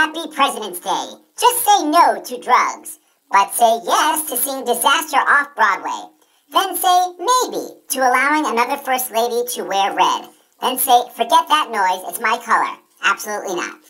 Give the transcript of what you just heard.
Happy President's Day. Just say no to drugs, but say yes to seeing Disaster off Broadway. Then say maybe to allowing another First Lady to wear red. Then say, forget that noise, it's my color. Absolutely not.